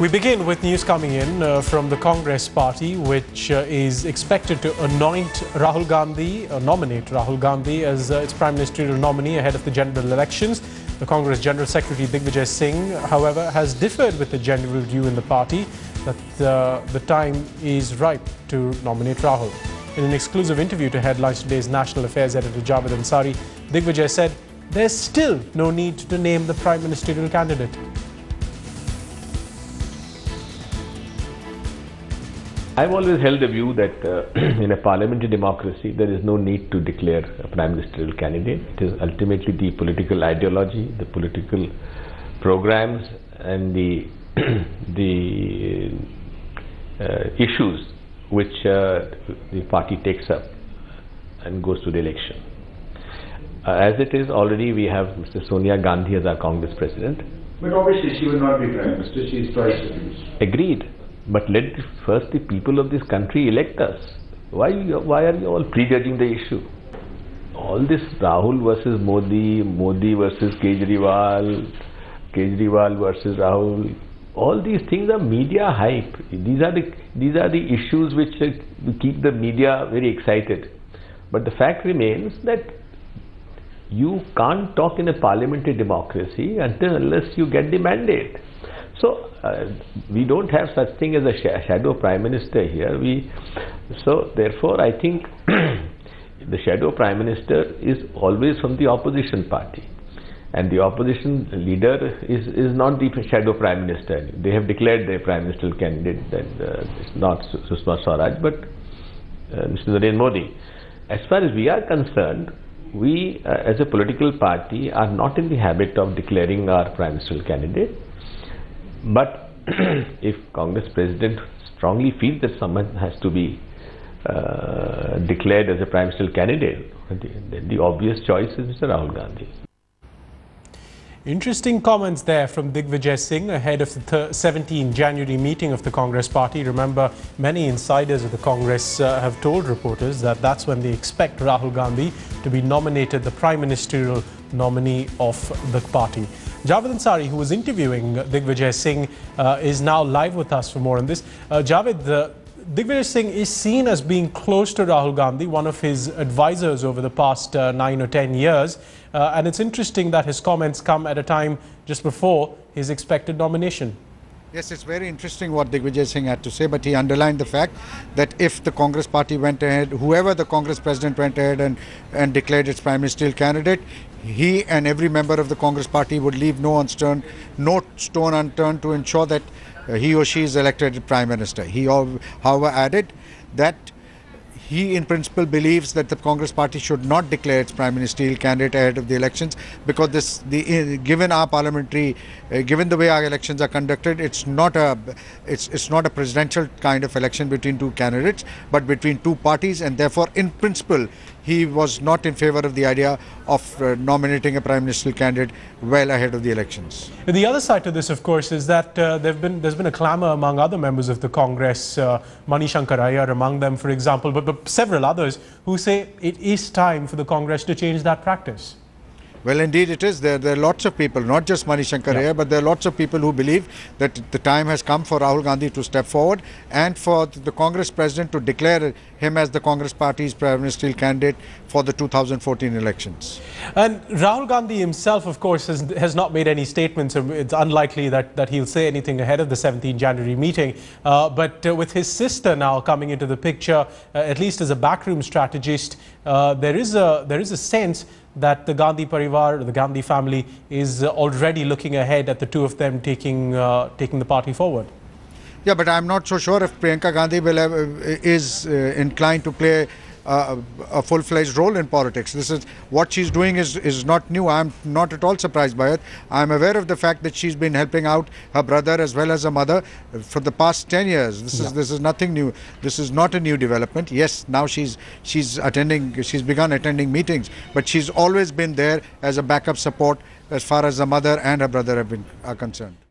We begin with news coming in uh, from the Congress party, which uh, is expected to anoint Rahul Gandhi, uh, nominate Rahul Gandhi as uh, its prime ministerial nominee ahead of the general elections. The Congress General Secretary Digvijay Singh, however, has differed with the general view in the party that uh, the time is ripe to nominate Rahul. In an exclusive interview to Headlines Today's National Affairs editor Javed Ansari, Digvijay said there's still no need to name the prime ministerial candidate. I've always held the view that uh, in a parliamentary democracy there is no need to declare a prime ministerial candidate. It is ultimately the political ideology, the political programs and the, the uh, issues which uh, the party takes up and goes to the election. Uh, as it is already we have Mr. Sonia Gandhi as our Congress president. But obviously she will not be Prime Minister, she is twice refused. Agreed. But let first the people of this country elect us. Why, why are you all prejudging the issue? All this Rahul versus Modi, Modi versus Kejriwal, Kejriwal versus Rahul, all these things are media hype. These are the, these are the issues which uh, keep the media very excited. But the fact remains that you can't talk in a parliamentary democracy until unless you get the mandate. So uh, we don't have such thing as a sh shadow prime minister here. We so therefore I think the shadow prime minister is always from the opposition party, and the opposition leader is is not the shadow prime minister. They have declared their prime ministerial candidate that uh, it's not Sushma Swaraj but uh, Mr. Narendra Modi. As far as we are concerned, we uh, as a political party are not in the habit of declaring our prime ministerial candidate but if Congress president strongly feels that someone has to be uh, declared as a prime minister candidate, then the obvious choice is Mr. Rahul Gandhi. Interesting comments there from Digvijay Singh ahead of the 17 January meeting of the Congress party. Remember, many insiders of the Congress uh, have told reporters that that's when they expect Rahul Gandhi to be nominated the prime ministerial nominee of the party. Javed Ansari, who was interviewing Digvijay Singh, uh, is now live with us for more on this. Uh, Javed, uh, Digvijay Singh is seen as being close to Rahul Gandhi, one of his advisors over the past uh, nine or ten years. Uh, and it's interesting that his comments come at a time just before his expected nomination. Yes, it's very interesting what Digvijay Singh had to say, but he underlined the fact that if the Congress party went ahead, whoever the Congress president went ahead and, and declared its prime ministerial candidate, he and every member of the Congress party would leave no, unstern, no stone unturned to ensure that uh, he or she is elected prime minister. He, however, added that he in principle believes that the Congress party should not declare its prime ministerial candidate ahead of the elections because this the uh, given our parliamentary uh, given the way our elections are conducted it's not a it's it's not a presidential kind of election between two candidates but between two parties and therefore in principle he was not in favor of the idea of uh, nominating a prime ministerial candidate well ahead of the elections. The other side to this, of course, is that uh, there've been, there's been a clamour among other members of the Congress, uh, Manishankar Aiyar among them, for example, but, but several others, who say it is time for the Congress to change that practice. Well, indeed it is. There, there are lots of people, not just Manishankar yeah. here, but there are lots of people who believe that the time has come for Rahul Gandhi to step forward and for the Congress president to declare him as the Congress party's prime ministerial candidate for the 2014 elections. And Rahul Gandhi himself, of course, has, has not made any statements. It's unlikely that, that he'll say anything ahead of the 17 January meeting. Uh, but uh, with his sister now coming into the picture, uh, at least as a backroom strategist, uh, there is a there is a sense that the Gandhi Parivar, the Gandhi family, is already looking ahead at the two of them taking, uh, taking the party forward. Yeah, but I'm not so sure if Priyanka Gandhi will have, is uh, inclined to play uh, a full-fledged role in politics. This is what she's doing is is not new. I'm not at all surprised by it. I'm aware of the fact that she's been helping out her brother as well as her mother for the past 10 years. This yeah. is this is nothing new. This is not a new development. Yes, now she's she's attending. She's begun attending meetings, but she's always been there as a backup support as far as the mother and her brother have been are concerned.